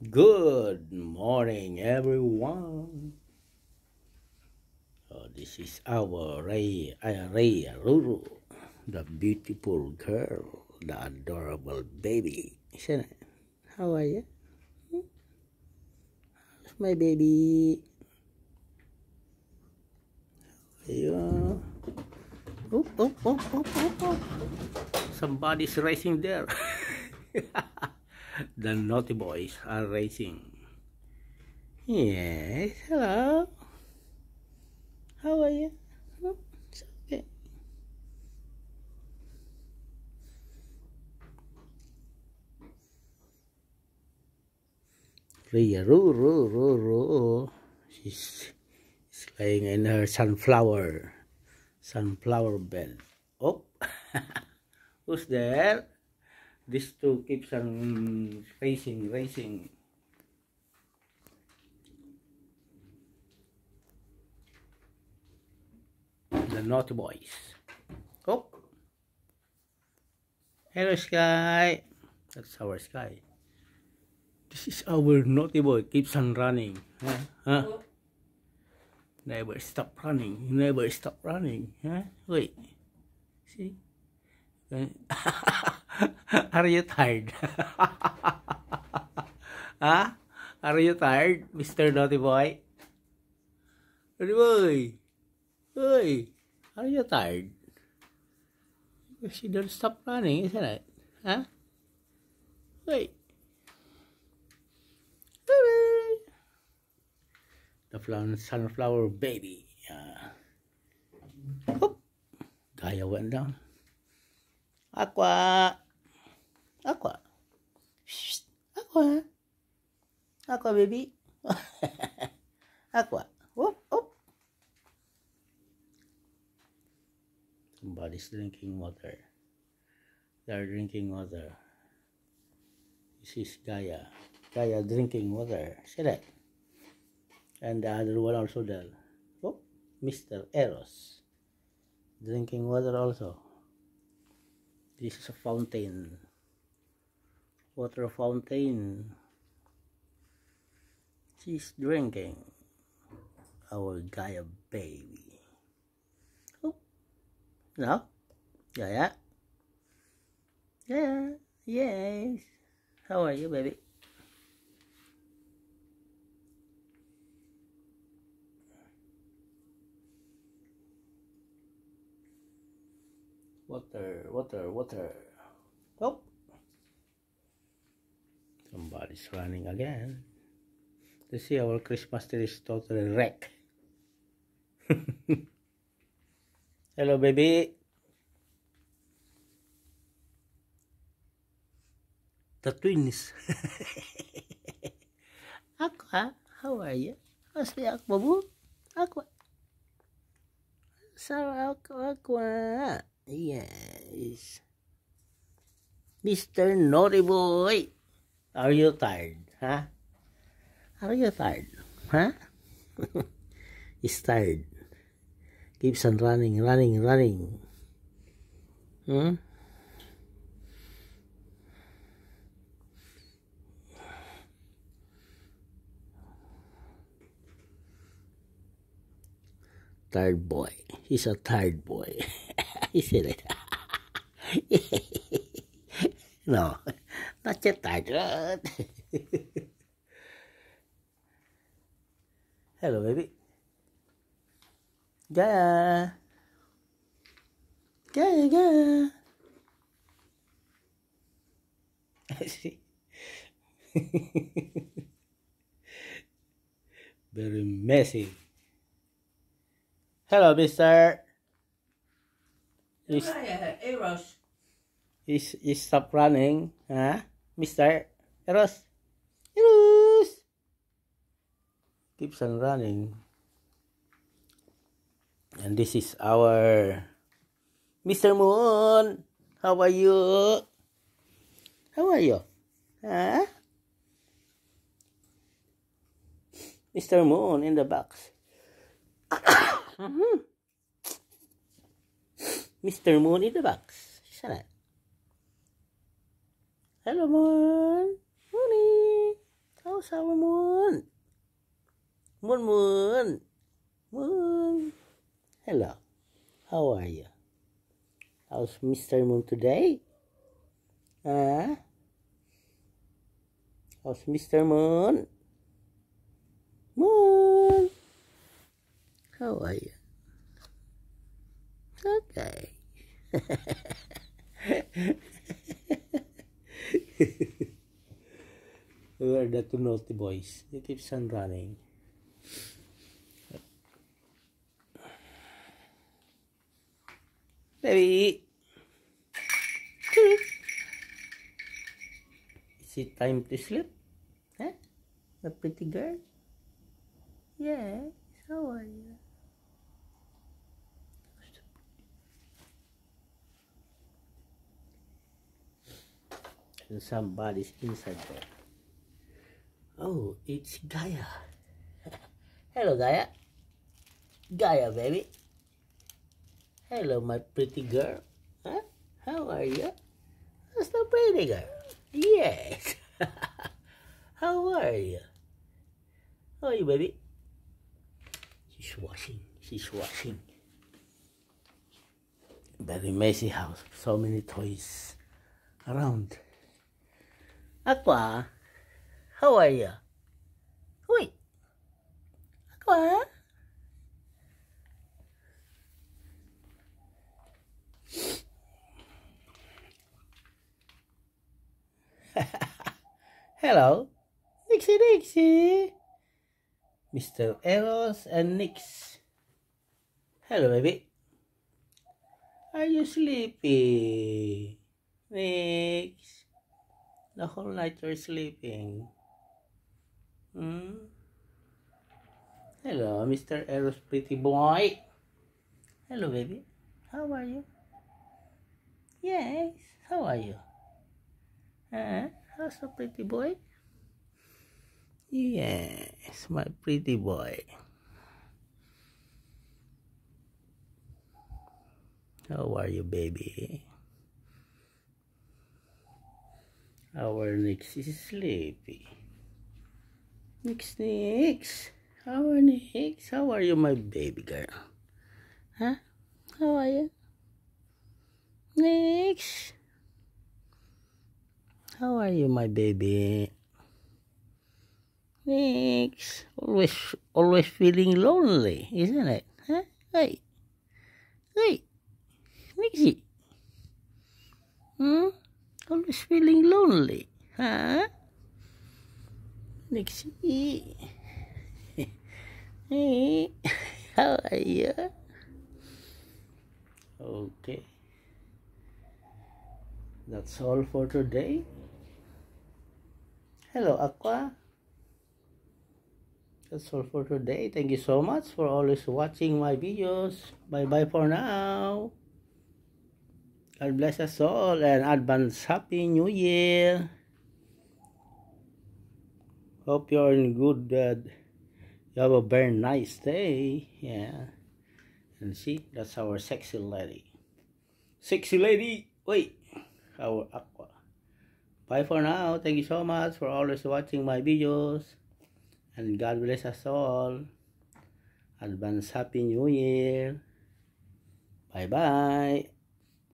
Good morning, everyone. Oh, this is our Ray, uh, Ray Ruru, the beautiful girl, the adorable baby. Isn't it? How are you? Hmm? How's my baby? How you? Oh, oh, oh, oh, oh, oh. Somebody's racing there. the naughty boys are racing. Yes, hello. How are you? Oh, it's okay. Ria, roo, roo, roo, roo. She's, she's laying in her sunflower, sunflower bed. Oh, who's there? These two keeps on racing, racing. The naughty boys. Oh. Hello, Sky. That's our Sky. This is our naughty boy. Keeps on running. Huh? huh? Never stop running. Never stop running. Huh? Wait. See? Are you tired? huh? Are you tired, Mr. Naughty Boy? Naughty Boy! Hey! Are you tired? Because you don't stop running, isn't it? Huh? Wait. The flower, sunflower baby. Uh. Gaia went down. Aqua. Shh. Aqua. Aqua, baby. Aqua. Whoop, whoop. Somebody's drinking water. They're drinking water. This is Gaia. Gaia drinking water. See that? And the other one also there. Oh, Mr. Eros. Drinking water also. This is a fountain. Water fountain. She's drinking. Our Gaia baby. Oh. No? Yeah, yeah. Yeah. Yes. How are you, baby? Water, water, water. Oh. Somebody's running again. You see our Christmas tree is totally wrecked. Hello, baby. The twins. Aqua, how are you? How's the Aqua, boo? Aqua. So, Aqua, Aqua. Yes. Mr. Naughty Boy. Are you tired? Huh? Are you tired? Huh? He's tired. Keeps on running, running, running. Hmm? Tired boy. He's a tired boy. he said it. no, not yet tired. Hello, baby. Gaia. Gaia, Gaia. Very messy. Hello, mister. Is, uh, Eros. is, is stop running, huh? Mister Eros. Eros. Keeps on running. And this is our Mr. Moon. How are you? How are you? Huh? Mr. Moon in the box. Mhm. Mr. Moon in the box. Shut up. Hello, Moon. How How's our moon? Moon, moon. Moon. Hello. How are you? How's Mr. Moon today? Huh? How's Mr. Moon? Moon. How are you? Okay. Who are the two naughty boys? They keep on running. Baby! Is it time to sleep? Huh? The pretty girl? Yes, how are you? And somebody's inside there. Oh, it's Gaia. Hello, Gaia. Gaia, baby. Hello, my pretty girl. Huh? How are you? That's the pretty girl. Yes. How are you? How are you, baby? She's washing. She's washing. Very messy house. So many toys around. Aqua, how are you? Wait. Aqua? Hello, Nixie Nixie. Mr. Eros and Nix. Hello, baby. Are you sleepy? Nix. The whole night you're sleeping. Hmm? Hello, Mr. Eros pretty boy. Hello, baby. How are you? Yes, how are you? Huh? How's the pretty boy? Yes, my pretty boy. How are you, baby? Our Nix is sleepy. Nix, Nix. Our Nix. How are you, my baby girl? Huh? How are you? Nix. How are you, my baby? Nix. Always, always feeling lonely, isn't it? Huh? Hey. Hey. Nixie. Hmm? Always feeling lonely, huh? Nixie. hey, how are you? Okay. That's all for today. Hello, Aqua. That's all for today. Thank you so much for always watching my videos. Bye-bye for now. God bless us all and advance Happy New Year. Hope you're in good, you have a very nice day. Yeah. And see, that's our sexy lady. Sexy lady! Wait! Our. Bye for now. Thank you so much for always watching my videos. And God bless us all. Advance Happy New Year. Bye-bye.